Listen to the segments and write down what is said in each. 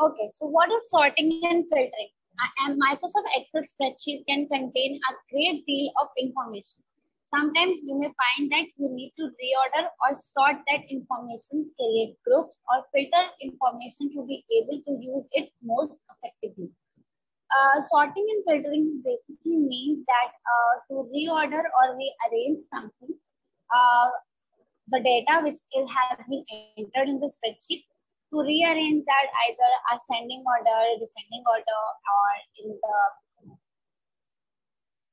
Okay, so what is sorting and filtering? A Microsoft Excel spreadsheet can contain a great deal of information. Sometimes you may find that you need to reorder or sort that information, create groups, or filter information to be able to use it most effectively. Uh, sorting and filtering basically means that uh, to reorder or rearrange something, uh, the data which has been entered in the spreadsheet to rearrange that either ascending order, descending order, or in the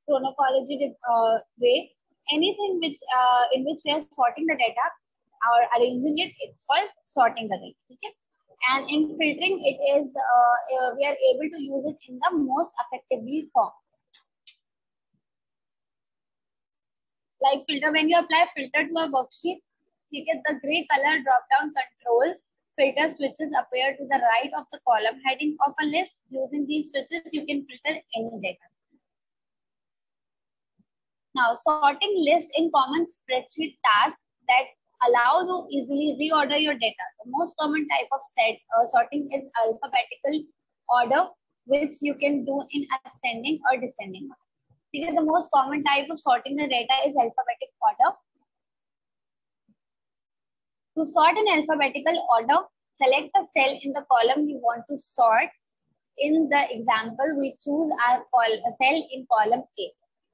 chronology uh, way, anything which uh, in which we are sorting the data or arranging it, it's called sorting the data. Okay? And in filtering, it is uh, we are able to use it in the most effectively form. Like filter, when you apply filter to a worksheet, you get the gray color drop down controls filter switches appear to the right of the column heading of a list. Using these switches, you can filter any data. Now, sorting list in common spreadsheet tasks that allow you easily reorder your data. The most common type of set uh, sorting is alphabetical order, which you can do in ascending or descending order. The most common type of sorting the data is alphabetic order. To sort in alphabetical order, select the cell in the column you want to sort. In the example, we choose our cell in column A.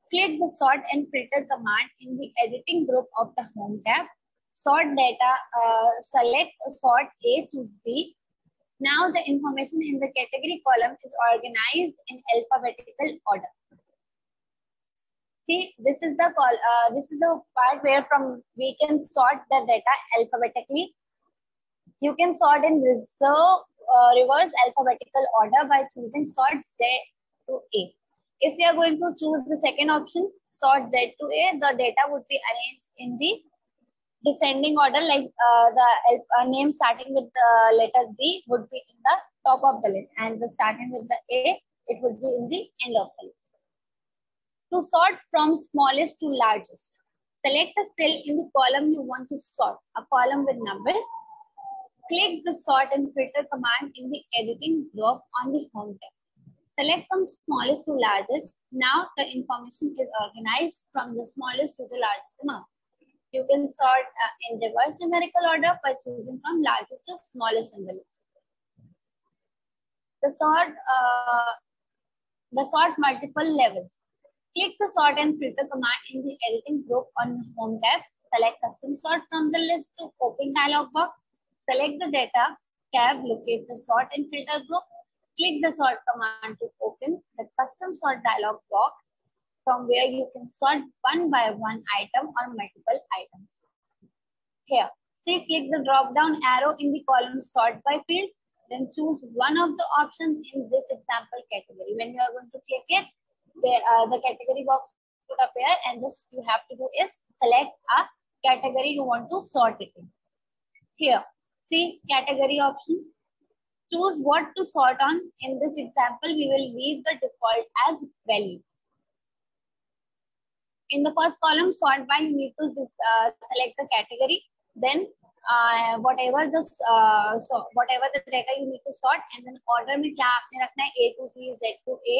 Click the sort and filter command in the editing group of the home tab. Sort data, uh, select sort A to Z. Now the information in the category column is organized in alphabetical order see this is the call uh, this is a part where from we can sort the data alphabetically. You can sort in reserve uh, reverse alphabetical order by choosing sort z to a. If we are going to choose the second option sort z to a the data would be arranged in the descending order like uh, the uh, name starting with the letter z would be in the top of the list and the starting with the a it would be in the end of the list to sort from smallest to largest. Select the cell in the column you want to sort, a column with numbers. Click the sort and filter command in the editing group on the home tab. Select from smallest to largest. Now the information is organized from the smallest to the largest amount. You can sort uh, in reverse numerical order by choosing from largest to smallest in the list. The sort, uh, the sort multiple levels. Click the sort and filter command in the editing group on the home tab. Select custom sort from the list to open dialog box. Select the data tab, locate the sort and filter group. Click the sort command to open the custom sort dialog box from where you can sort one by one item or multiple items. Here, see click the drop down arrow in the column sort by field. Then choose one of the options in this example category. When you are going to click it, the, uh, the category box would appear and just you have to do is select a category you want to sort it in. Here, see category option. Choose what to sort on. In this example, we will leave the default as value. In the first column, sort by, you need to just, uh, select the category. Then uh, whatever the uh, so whatever the data you need to sort and then order में क्या आपने रखना है A to C, Z to A,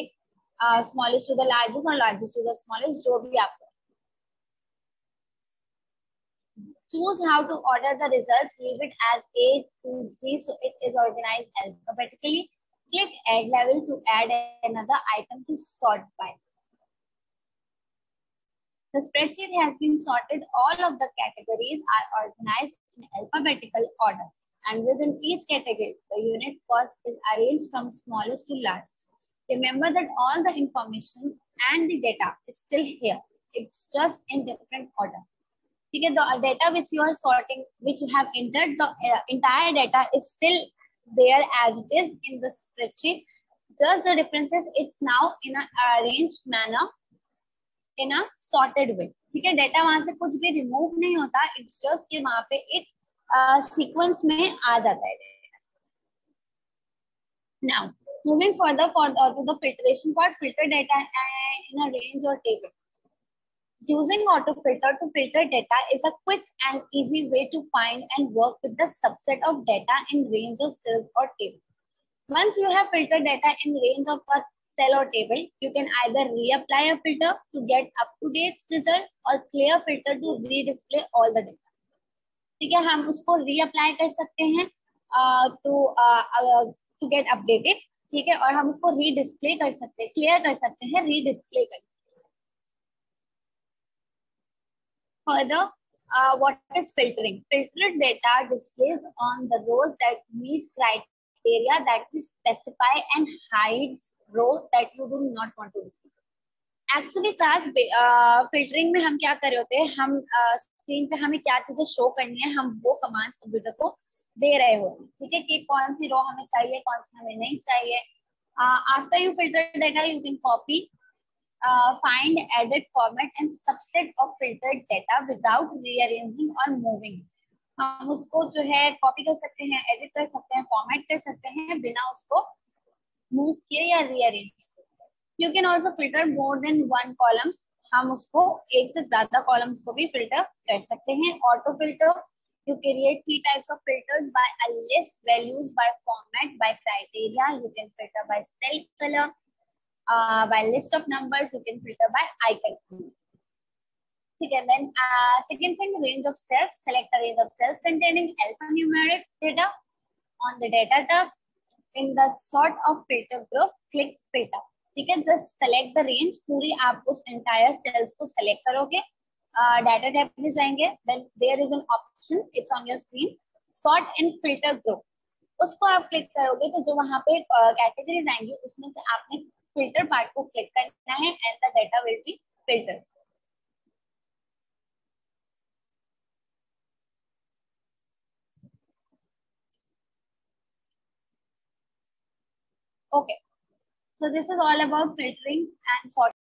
smallest to the largest और largest to the smallest जो भी आपको choose how to order the results leave it as a to z so it is organized alphabetically click add level to add another item to sort by the spreadsheet has been sorted all of the categories are organized in alphabetical order and within each category the unit cost is arranged from smallest to largest Remember that all the information and the data is still here. It's just in different order. Okay, the data which you are sorting, which you have entered, the uh, entire data is still there as it is in the spreadsheet. Just the difference is it's now in an arranged manner, in a sorted way. ठीक है data वहाँ से कुछ भी remove नहीं होता it's just कि वहाँ पे एक सीक्वेंस uh, में आ जाता है now Moving further for the, to the filtration part, filter data in a range or table. Using autofilter to filter data is a quick and easy way to find and work with the subset of data in range of cells or table. Once you have filtered data in range of a cell or table, you can either reapply a filter to get up-to-date result or clear filter to redisplay all the data. ठीक है हम उसको reapply कर सकते हैं to to get updated ठीक है और हम उसको रीडिस्प्ले कर सकते हैं क्लियर कर सकते हैं रीडिस्प्ले कर। Filtering criteria that you specify and not want class filtering में हम क्या करे होते हैं? हम स्क्रीन uh, पे हमें क्या चीज़ें शो करनी है? हम वो कमांड्स कंप्यूटर को दे रहे हो। ठीक है कि कौन सी रो हमें चाहिए, कौन सी हमें नहीं चाहिए। After you filter data you can copy find edit format and subset of filtered data without rearranging और मूविंग हम उसको जो है कॉपी कर सकते हैं एडिट कर सकते हैं फॉर्मेट कर सकते हैं बिना उसको मूव किए या rearrange you can also filter more than one columns हम उसको एक से ज़्यादा कॉलम्स को भी फ़िल्टर कर सकते हैं। Auto filter you create three types of filters by a list values by format by criteria you can filter by cell color uh, by list of numbers you can filter by icon Second, then uh, second thing range of cells select a range of cells containing alphanumeric data on the data tab in the sort of filter group click filter ठीक है just select the range पूरी आप उस entire sales को select करोगे data tab में जाएँगे then there is an option it's on your screen sort and filter group उसको आप क्लिक करोगे तो जो वहाँ पे कैटेगरीज uh, आएँगी उसमें से आपने फ़िल्टर पार्ट को क्लिक करना है and the data will be filter Okay, so this is all about filtering and sorting.